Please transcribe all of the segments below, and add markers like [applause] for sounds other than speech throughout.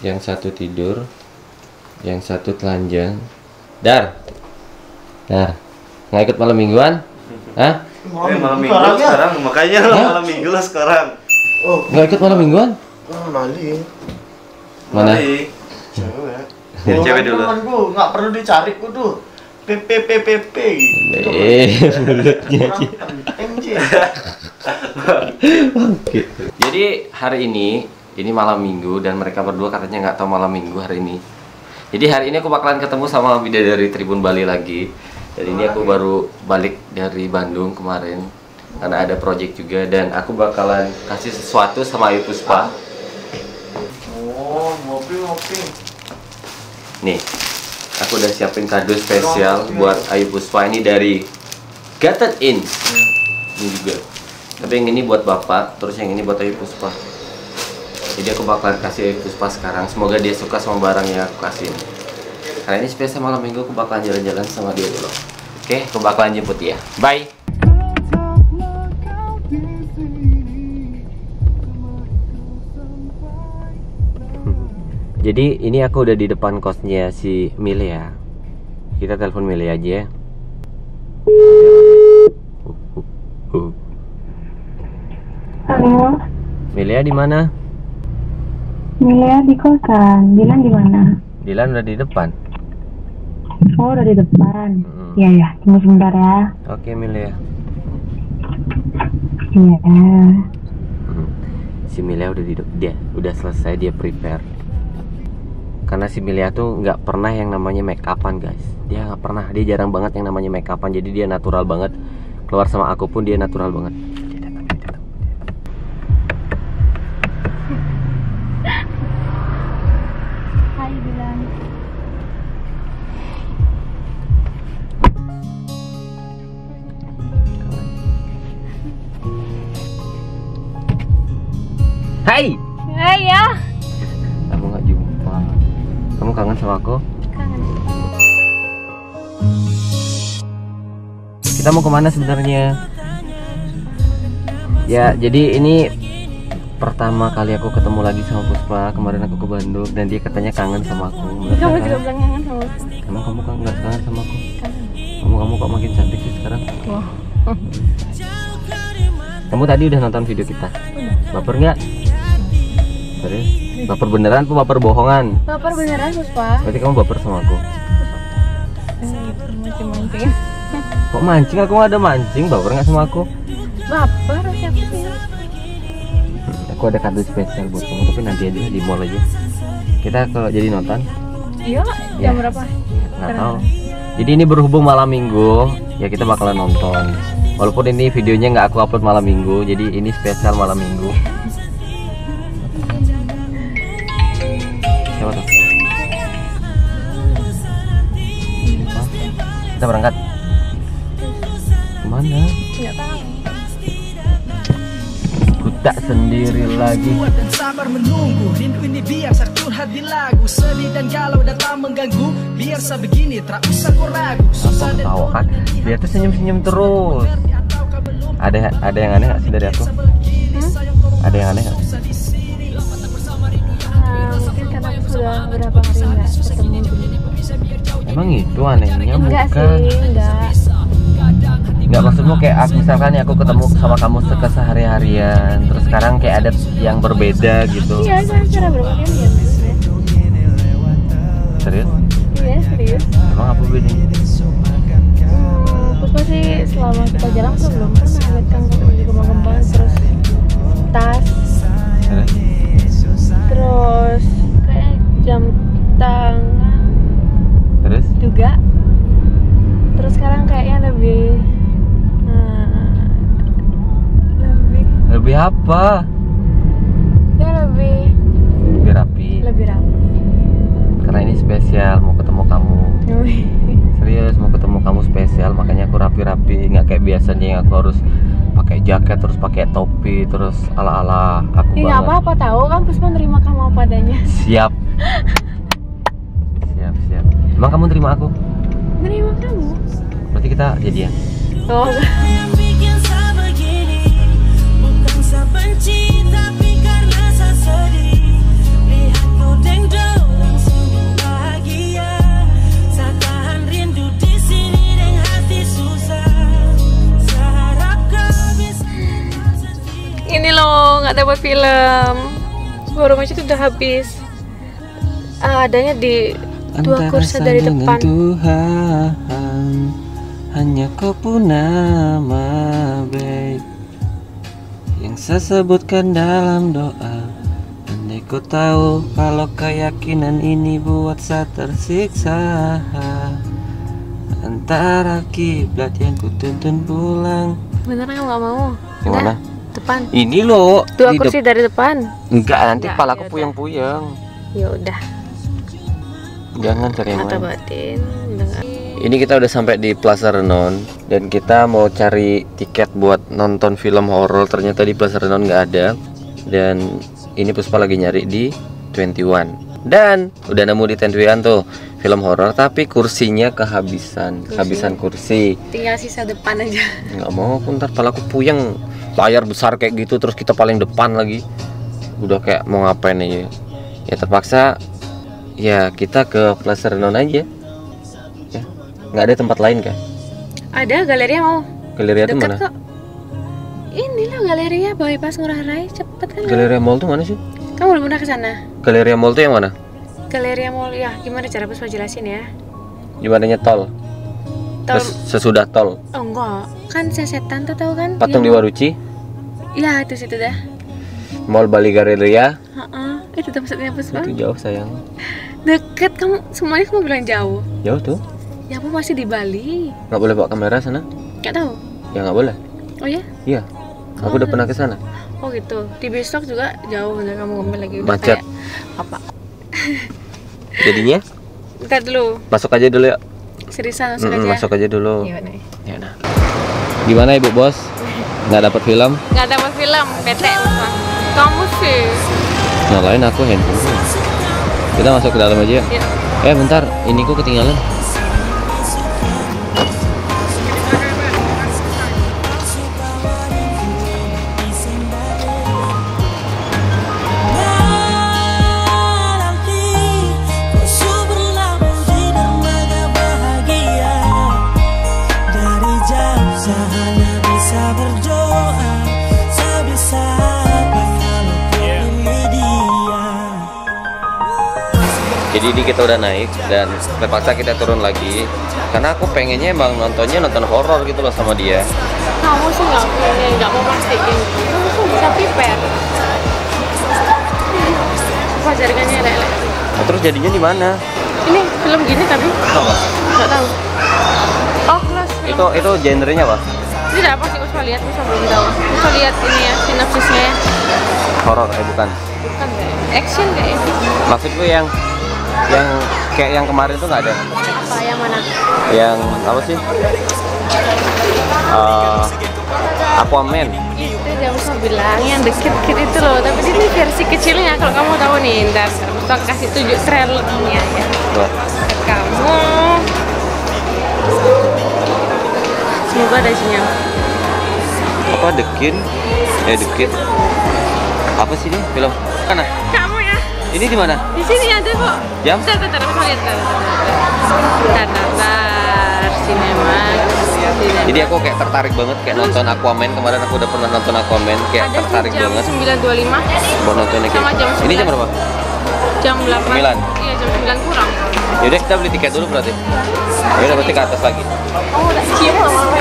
yang satu tidur, yang satu telanjang. Dar, dar, nggak ikut malam mingguan? Hah? Eh, malam minggu lah sekarang, makanya lah malam minggu lah sekarang. Oh, Nggak ikut malam mingguan? oh maling. Mana? Balik. Cewek. Yang cewek dulu. Temanku nggak perlu dicari ku tuh. PPPPP gitu. Eh, mulutnya. Jadi hari ini ini malam minggu dan mereka berdua katanya nggak tahu malam minggu hari ini. Jadi hari ini aku bakalan ketemu sama bidadari Tribun Bali lagi. Dan ini aku baru balik dari Bandung kemarin karena ada project juga dan aku bakalan kasih sesuatu sama Ayu Puspa. Oh, ngopi ngopi. Nih, aku udah siapin kado spesial buat Ayu Puspa ini dari Gated In. Ini juga. Tapi yang ini buat bapak, terus yang ini buat Ayu Puspa. Jadi aku bakalan kasih Puspa sekarang. Semoga dia suka sama barang yang aku kasih. Karena ini spesial malam minggu aku bakalan jalan-jalan sama dia dulu. Oke, aku bakalan jemput dia. Bye. Jadi ini aku udah di depan kosnya si Milea. Kita telepon Milea aja ya. Halo, Milea di mana? Milea di kosan. Dilan di mana? Dilan udah di depan. Oh, udah di depan. Mm. Iya ya, tunggu sebentar ya. Oke Milea. Iya. Hmm. Si Milea udah di dia udah selesai dia prepare. Karena si Milea tuh nggak pernah yang namanya make upan guys. Dia nggak pernah, dia jarang banget yang namanya make upan. Jadi dia natural banget. Keluar sama aku pun dia natural banget. Kita mau ke mana sebenarnya? Ya, jadi ini pertama kali aku ketemu lagi sama Puspa. Kemarin aku ke Bandung dan dia katanya kangen sama aku. Kamu juga bilang kangen sama aku. Emang kamu kan nggak kangen sama aku? Kamu kamu kok makin cantik sih sekarang? [laughs] Kamu tadi udah nonton video kita? Baper nggak? Serius? Baper beneran tuh baper bohongan? Baper beneran Puspa? Berarti kamu baper sama aku? Mancing-mancing. Kok mancing? Aku nggak ada mancing. Baper nggak sama aku? Baper siapa sih? Aku ada kado spesial buat kamu tapi nanti aja di mall aja. Kita ke jadi nonton? Iya, Ya. jam berapa? nggak tahu jadi ini berhubung malam minggu ya kita bakalan nonton walaupun ini videonya nggak aku upload malam minggu jadi ini spesial malam minggu siapa tuh kita berangkat ke mana Enggak tahu. ku tak sendiri lagi. Dan sabar menunggu. Rindu ini biar saya curhat di lagu. Sedih dan galau datang mengganggu. Biar saya begini tak usah kau ragu. Susah dan tahu kan dia tuh senyum senyum terus. Ada ada yang aneh nggak sih dari aku? Ada yang aneh nggak? Ah, mungkin karena aku sudah berapa hari nggak ketemu emang itu anehnya Enggak bukan? Sih, enggak. Nggak maksudmu kayak aku misalkan ya aku ketemu sama kamu se- kesehari-harian Terus sekarang kayak ada yang berbeda gitu Iya, kan cara berpakaian ya. Serius? Iya, serius. Emang apa bedanya? Hmm, Puspa sih selama kita jalan tuh belum pernah lihat kang lagi kembang-kembang terus tas Serius? terus kayak jam tangan Terus? juga lebih apa? ya lebih. Lebih rapi. Lebih rapi. Karena ini spesial mau ketemu kamu. Serius mau ketemu kamu spesial makanya aku rapi-rapi. Nggak kayak biasanya yang aku harus pakai jaket terus pakai topi terus ala-ala. Aku Ini nggak apa-apa tahu kan Puspa nerima kamu apa adanya. Siap. siap, siap. Emang kamu terima aku? nerima kamu? Berarti kita jadian. oh dapat film. Baru aja itu udah habis. Ah, adanya di dua kursi dari depan. Tuhan hanya kau pun nama baik yang saya sebutkan dalam doa. Andai kau tahu kalau keyakinan ini buat saya tersiksa antara kiblat yang kutuntun pulang. Beneran kamu nggak mau? Yang mana? Depan. Ini loh. Dua kursi dari depan. Enggak, nanti Enggak, kepala aku yaudah. puyeng-puyeng. Ya udah. Jangan cari yang Mata batin. Ini kita udah sampai di Plaza Renon dan kita mau cari tiket buat nonton film horor. Ternyata di Plaza Renon nggak ada. Dan ini Puspa lagi nyari di 21. Dan udah nemu di 21 tuh film horor tapi kursinya kehabisan, kehabisan kursi. Tinggal sisa depan aja. nggak mau aku ntar pala aku puyeng layar besar kayak gitu terus kita paling depan lagi udah kayak mau ngapain aja ya terpaksa ya kita ke Plaza Renon aja ya nggak ada tempat lain kan Ada galeria mau. Galeria itu mana kok. Inilah galeria bypass Ngurah Rai. Cepet kan? Galeria Mall tuh mana sih Kamu belum pernah ke sana? Galeria Mall tuh yang mana Galeria Mall ya, gimana cara Puspa jelasin ya? di mananya tol Tol terus sesudah tol Oh enggak, kan sesetan tuh tahu kan? patung di Waruci Ya itu situ dah. Mall Bali Galeria Heeh, itu tuh maksudnya Puspa. itu jauh sayang Deket kamu, semuanya kamu bilang jauh. jauh tuh Ya aku masih di Bali. nggak boleh bawa kamera sana Gak tahu. ya nggak boleh Oh ya? iya aku udah pernah ke sana Oh gitu. Di besok juga jauh bener kamu ngomel lagi udah Macet. kayak apa? [laughs] jadinya Ntar dulu, masuk aja dulu ya seriusan masuk Mm-mm, aja. masuk aja dulu Iya nih. Ya nah. Gimana ibu bos? Nggak dapat film? Nggak dapat film, bete Puspa. Kamu sih. Nyalain aku handphone. Kita masuk ke dalam aja. Ya. Eh bentar, ini kok ketinggalan. Jadi kita udah naik dan terpaksa kita turun lagi karena aku pengennya emang nontonnya nonton horor gitu loh sama dia. Kamu sih nggak pengen, nggak mau pastiin. Kamu tuh bisa prepare. Apa jaringannya lele? Nah, terus jadinya di mana? Ini film gini tapi Apa? nggak tahu. Oh, kelas film. Itu itu genrenya apa? Tidak apa sih usah lihat, usah belum tahu. Usah lihat ini ya sinopsisnya ya. Horor eh bukan. Bukan deh. Action kayaknya. Maksudku yang yang kayak yang kemarin tuh nggak ada. Apa yang mana? Yang apa sih? Eh, Aquaman. Itu usah bilang yang deket-deket itu loh. Tapi ini versi kecilnya kalau kamu tahu nih. Ntar usah kasih tunjuk trailernya ya. Tuh. Ke kamu. Semoga ada sinyal. apa dekin eh dekit apa sih ini film Kamu ya. Ini di mana Di sini ada kok. Jam? Bentar, bentar, aku lihat. Bentar, bentar. Sinema. jadi aku kayak tertarik banget kayak nonton Aquaman kemarin aku udah pernah nonton Aquaman kayak ada tertarik jam banget 9.25 buat nontonnya Sama kayak jam ini jam 9. berapa jam 8 Sembilan. Iya, jam 9 kurang. yaudah kita beli tiket dulu berarti yaudah berarti ke atas lagi Kamu udah cium sama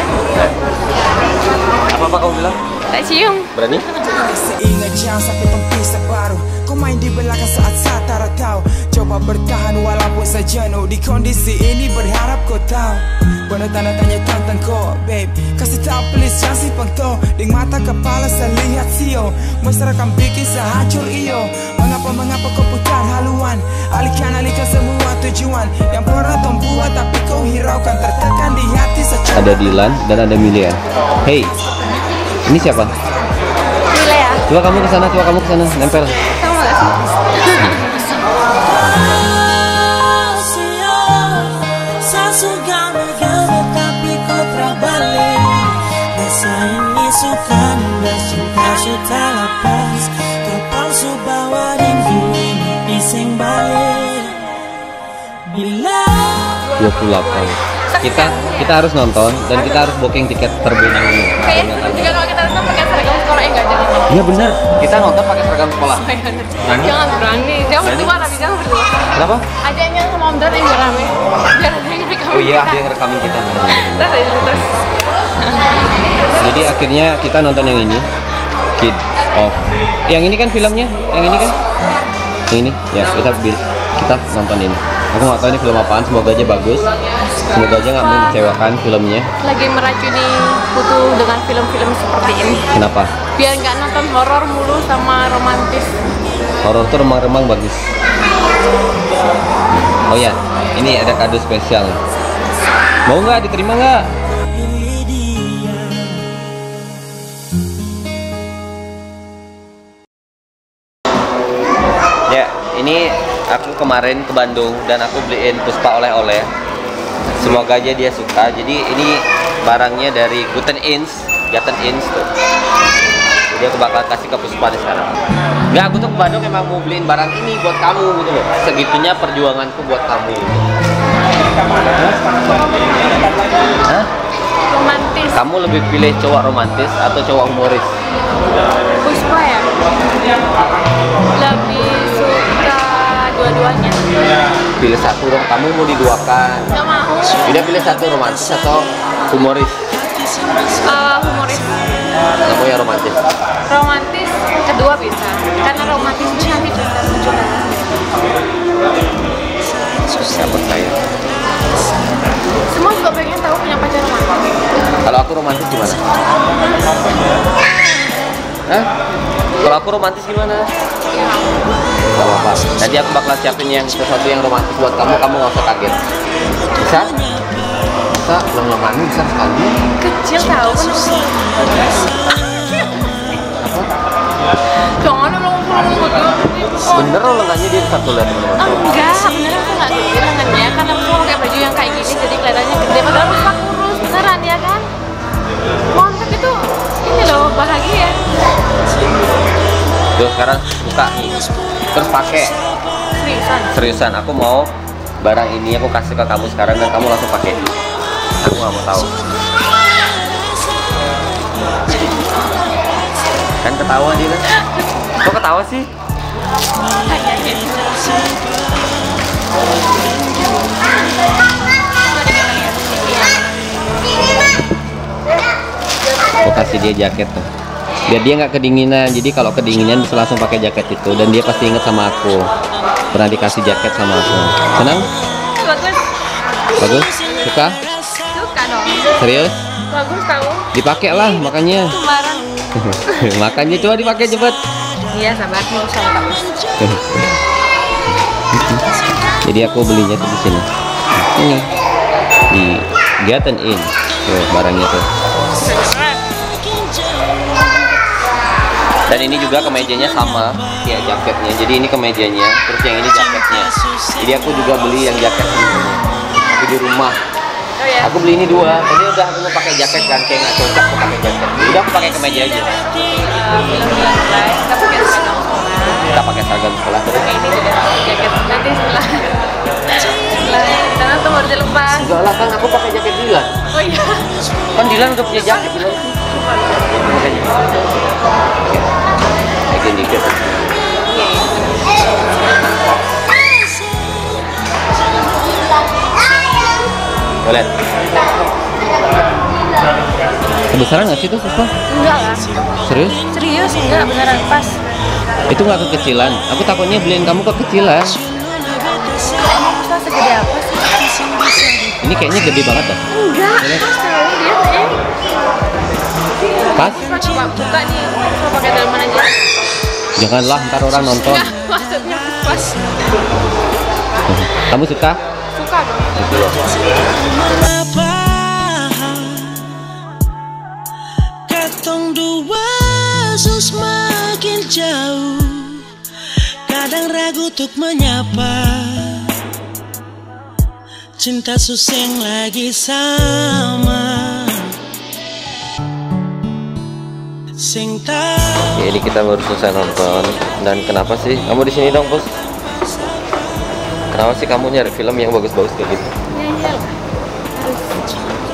apa apa kamu bilang Tak cium. berani? Ingat jangan sampai terpisah baru Kau main di belakang saat saya tak tahu. Coba bertahan walaupun saya jenuh Di kondisi ini berharap kau tahu. Penuh tanda tanya tentang kau babe. Kasih tahu please jangan simpan kau Di mata kepala saya lihat sio. Mesra kan bikin saya hancur iyo. Mengapa mengapa kau putar haluan? Alihkan alihkan semua tujuan. Yang pernah kau buat tapi kau hiraukan. Tertekan di hati coba ada Dilan dan ada Milian hey ini siapa ya. coba kamu ke sana coba kamu ke sana nempel gak sih? Kau bawa rindu ini balik Bila 28 kita kita harus nonton dan kita harus booking tiket terlebih dahulu Kayaknya seru juga kalau kita nonton pakai seragam sekolah yang gak jadi. Iya benar. Kita nonton pakai seragam sekolah. Berani? Jangan berani, jangan berdua tapi jangan berdua. Kenapa? Ajaknya sama Om Dor yang biar rame. Biar ada yang Oh iya, ada yang rekamin kita. Terus terus. Jadi akhirnya kita nonton yang ini. Kid of. Yang ini kan filmnya? Yang ini kan? Yang ini? Ya, kita kita nonton ini. Aku nggak tahu ini film apaan, semoga aja bagus. Semoga aja nggak mengecewakan filmnya. Lagi meracuni putu dengan film-film seperti ini. Kenapa? Biar nggak nonton horor mulu sama romantis. Horor tuh remang-remang bagus. Oh ya, ini ada kado spesial. Mau nggak diterima nggak? Ya, ini aku kemarin ke Bandung dan aku beliin Puspa oleh-oleh. Semoga aja dia suka. Jadi ini barangnya dari Guten Ins, Guten Ins tuh. Jadi aku bakal kasih ke Puspa di sekarang. Nggak, aku tuh ke Bandung memang mau beliin barang ini buat kamu gitu loh. Segitunya perjuanganku buat kamu. Hah? Romantis. Kamu lebih pilih cowok romantis atau cowok humoris? Puspa ya. Lebih suka dua-duanya. Pilih satu dong, kamu mau diduakan. Gak Udah pilih satu romantis atau humoris? Eh, humoris. Kamu yang romantis. Romantis kedua bisa. Karena romantis itu nanti muncul Siapa saya? Semua juga pengen tahu punya pacar romantis. Kalau aku romantis gimana? Hah? Kalau aku romantis gimana? Gak apa-apa. Nanti aku bakal siapin yang sesuatu yang romantis buat kamu. Kamu gak usah kaget. Bisa? Bisa? Belum lama ini bisa sekali. Kecil tahu kan Jangan begitu. Bener loh lengannya dia satu lihat teman-teman. Enggak, sebenarnya aku nggak gede lengannya karena aku pakai baju yang kayak gini jadi kelihatannya gede padahal aku kurus beneran ya kan mantap itu ini loh bahagia Tuh sekarang buka nih. Terus pakai. seriusan Seriusan, aku mau barang ini aku kasih ke kamu sekarang dan kamu langsung pakai. Aku nggak mau tahu. Kan ketawa dia kan? Kok ketawa sih? Aku kasih dia jaket tuh. Biar dia nggak kedinginan. Jadi kalau kedinginan bisa langsung pakai jaket itu dan dia pasti inget sama aku. Pernah dikasih jaket sama aku. Senang? bagus Bagus? Suka? suka dong Serius? bagus tahu Dipakai lah makanya. [laughs] makanya coba dipakai cepet. iya sabar sama bagus [laughs] Jadi aku belinya tuh di sini. Ini di Gaten In. Tuh barangnya tuh. Dan ini juga kemejanya sama ya jaketnya. Jadi ini kemejanya, terus yang ini jaketnya. Jadi aku juga beli yang jaket ini. Aku di rumah. oh ya Aku beli ini dua. Tadi udah aku mau pakai jaket kan, kayak nggak cocok aku pakai jaket. Udah aku pakai kemeja aja. kita pakai seragam sekolah Kita pakai seragam sekolah terus. ini juga jaket nanti setelah setelah kita nonton baru dilepas Enggak lah kan aku pakai jaket Dilan. oh iya Kan Dilan udah punya jaket Dilan sih. Gini gitu. Boleh. Kebesaran nggak sih itu Puspa? enggak lah Serius? serius enggak beneran pas Itu nggak kekecilan. Aku takutnya beliin kamu kekecilan. Segede apa sih? Ini kayaknya gede banget dah. Enggak, Boleh. dia eh. Pas? Coba buka nih, coba pakai dalaman aja. Janganlah ntar orang nonton. Enggak, maksudnya pas. Kamu suka? Suka dong. Mengapa Katong dua semakin jauh Kadang ragu untuk menyapa Cinta suseng lagi sama Ya, ini kita baru selesai nonton. Dan kenapa sih? Kamu di sini dong, Bos. Kenapa sih kamu nyari film yang bagus-bagus kayak gitu? Ya iyalah.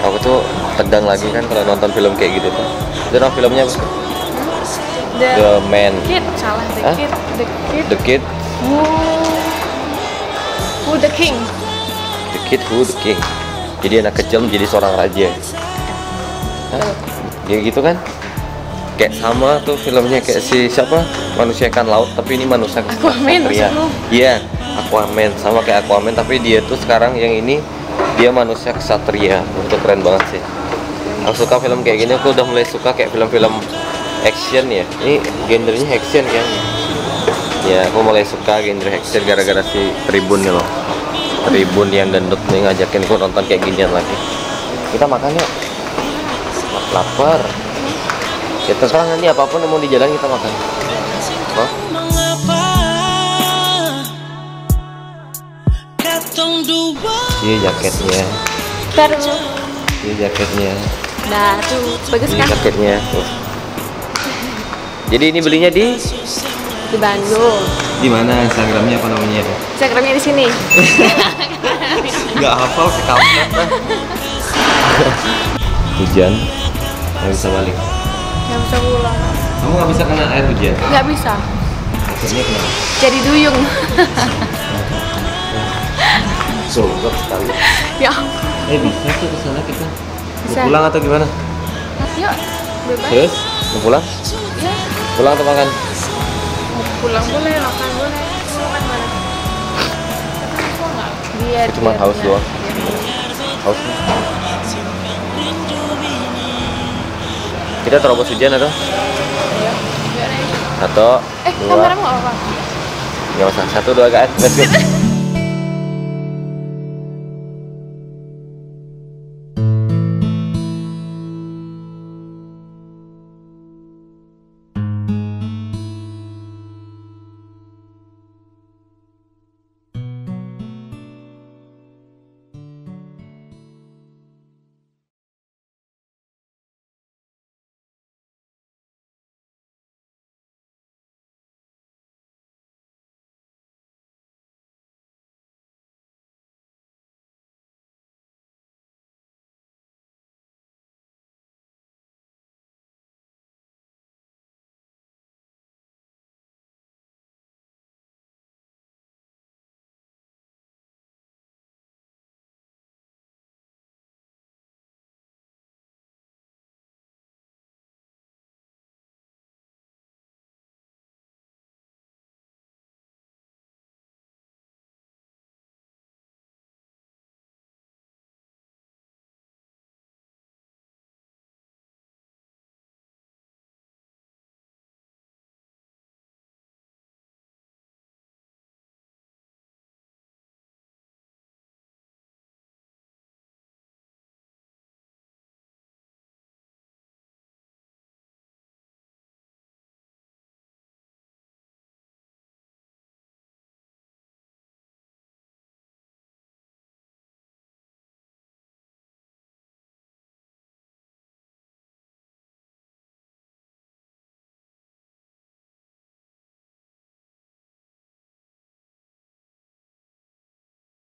Aku tuh tegang lagi kan kalau nonton film kayak gitu tuh. Itu nama filmnya apa? The, The Man. Kid, salah. The Hah? Kid. The Kid. The Kid, Who, who the King. The Kid Who the King. Jadi anak kecil menjadi seorang raja. Hah? Ya gitu kan? Kayak sama tuh filmnya kayak si siapa? Manusia ikan laut tapi ini manusia Aquaman? Iya, Aquaman sama kayak Aquaman tapi dia tuh sekarang yang ini dia manusia kesatria. Itu keren banget sih. Aku suka film kayak gini, aku udah mulai suka kayak film-film action ya. Ini genrenya action kan? Ya, aku mulai suka genre action gara-gara si Tribun nih loh. Tribun yang gendut nih ngajakin aku nonton kayak ginian lagi. Kita makan yuk. Lap- Lapar. Ya terserah nanti apa pun yang mau di jalan kita makan. Oh, iya jaketnya. Terus. Iya jaketnya. Nah, tuh. Bagus Ini kan? jaketnya. Tuh. Jadi ini belinya di Di Bandung. di mana Instagramnya apa namanya? Instagramnya di sini. [laughs] Nggak hafal sekampret. [laughs] Hujan, nggak bisa balik. Bisa pulang. Kamu nggak bisa kena air hujan. Nggak bisa. Akhirnya kenapa? Jadi duyung. [laughs] Sulit sekali. ya. Eh bisa tuh ke sana kita. Bisa. Mau pulang atau gimana? Yuk, bebas. Terus mau pulang? Ya, Pulang atau makan? pulang boleh, makan boleh. Makan mana? Biar Cuma haus doang. Haus. Kita terobos hujan atau? Satu, Eh, dua, nggak apa-apa? nggak usah. Satu, dua? Let's go. [laughs]